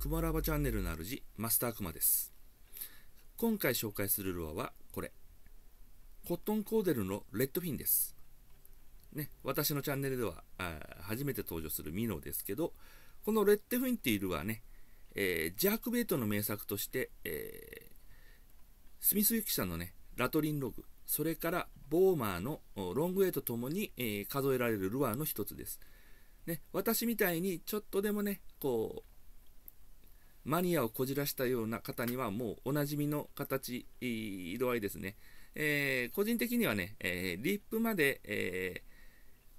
クマラバチャンネルの主マスタークマです。今回紹介するルアーはこれ。コットンコーデルのレッドフィンです。ね、私のチャンネルでは初めて登場するミノですけどこのレッドフィンっていうルアーね、えー、ジャークベイトの名作として、えー、スミス・ユキさんのねラトリンログそれからボーマーのロングウェイとともに、えー、数えられるルアーの一つです。ね、私みたいにちょっとでもねこうマニアをこじらしたような方にはもうおなじみの形、色合いですね。えー、個人的にはね、えー、リップまで、え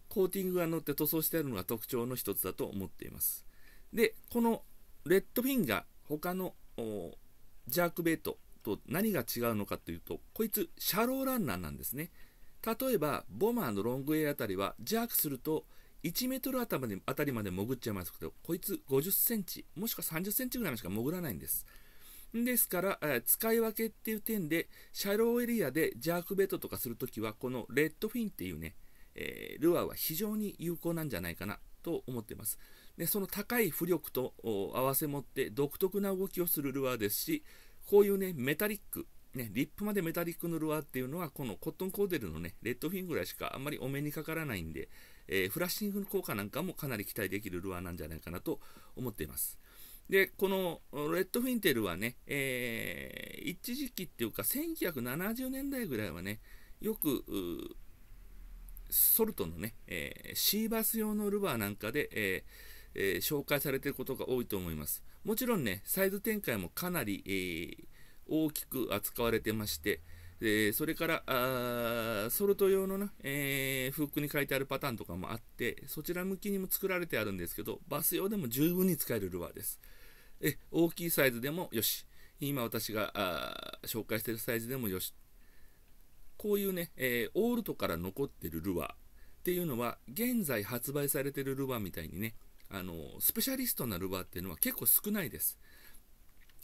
ー、コーティングが乗って塗装してあるのが特徴の一つだと思っています。で、このレッドフィンが他のジャークベイトと何が違うのかというと、こいつシャローランナーなんですね。例えば、ボマーのロングウェイあたりはジャークすると1メートルあたりあたりまで潜っちゃいますけど、こいつ50センチ、もしくは30センチぐらいまでしか潜らないんです。ですから、え使い分けっていう点で、シャローエリアでジャークベットとかするときは、このレッドフィンっていうね、えー、ルアーは非常に有効なんじゃないかなと思っています。でその高い浮力と合わせ持って独特な動きをするルアーですし、こういうね、メタリック、ね、リップまでメタリックのルアーっていうのは、このコットンコーデルのね、レッドフィンぐらいしかあんまりお目にかからないんで、えー、フラッシングの効果なんかもかなり期待できるルアーなんじゃないかなと思っています。で、このレッドフィンテルはね、えー、一時期っていうか、1970年代ぐらいはね、よく、ソルトのね、えー、シーバス用のルアーなんかで、えーえー、紹介されていることが多いと思います。もちろんね、サイズ展開もかなり、え大きく扱われてまして、でそれからあソルト用のな、えー、フックに書いてあるパターンとかもあってそちら向きにも作られてあるんですけどバス用でも十分に使えるルアーです。え大きいサイズでもよし。今私があ紹介しているサイズでもよし。こういうね、えー、オールトから残ってるルアー。っていうのは現在発売されてるルアーみたいにねあのスペシャリストなルアーっていうのは結構少ないです。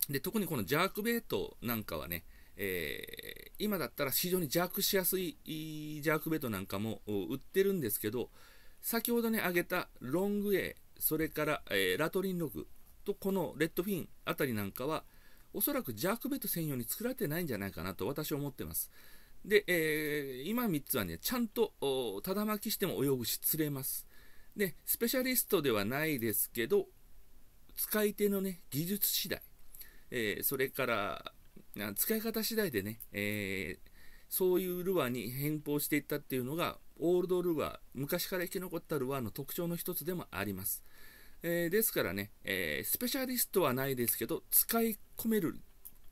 で特にこのジャークベイトなんかはねえー、今だったら非常に弱しやすいジャークベッドなんかも売ってるんですけど、先ほどね、挙げたロング A、それから、えー、ラトリンログとこのレッドフィンあたりなんかは、おそらくジャークベッド専用に作られてないんじゃないかなと私は思ってます。で、えー、今3つはね、ちゃんとただ巻きしても泳ぐし釣れます。で、スペシャリストではないですけど、使い手のね、技術次第、えー、それから使い方次第でね、えー、そういうルアーに変更していったっていうのが、オールドルアー、昔から生き残ったルアーの特徴の一つでもあります。えー、ですからね、え、スペシャリストはないですけど、使い込める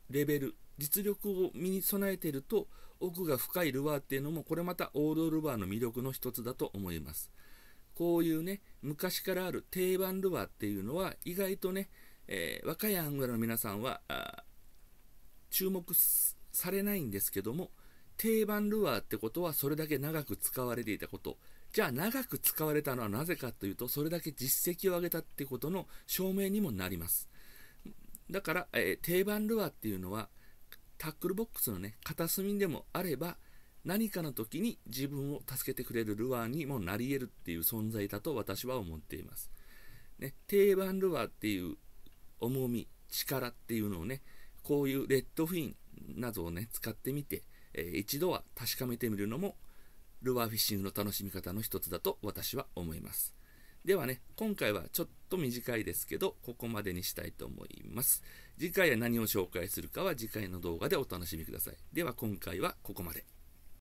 レベル、実力を身に備えていると、奥が深いルアーっていうのも、これまたオールドルアーの魅力の一つだと思います。こういうね、昔からある定番ルアーっていうのは、意外とね、えー、若いアングラの皆さんは、注目されないんですけども定番ルアーってことはそれだけ長く使われていたこと。じゃあ長く使われたのはなぜかというとそれだけ実績を上げたってことの証明にもなります。だから、えー、定番ルアーっていうのはタックルボックスのね片隅でもあれば何かの時に自分を助けてくれるルアーにもなり得るっていう存在だと私は思っています、ね、定番ルアーっていう重み力っていうのをねこういうレッドフィンなどをね、使ってみて、えー、一度は確かめてみるのも、ルアーフィッシングの楽しみ方の一つだと私は思います。ではね、今回はちょっと短いですけど、ここまでにしたいと思います。次回は何を紹介するかは次回の動画でお楽しみください。では今回はここまで。